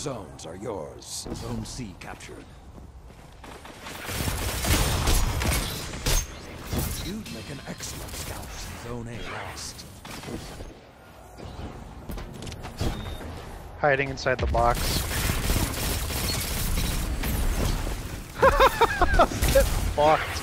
zones are yours. Zone C captured. You'd make an excellent scout. Zone A lost. Hiding inside the box. Get fucked.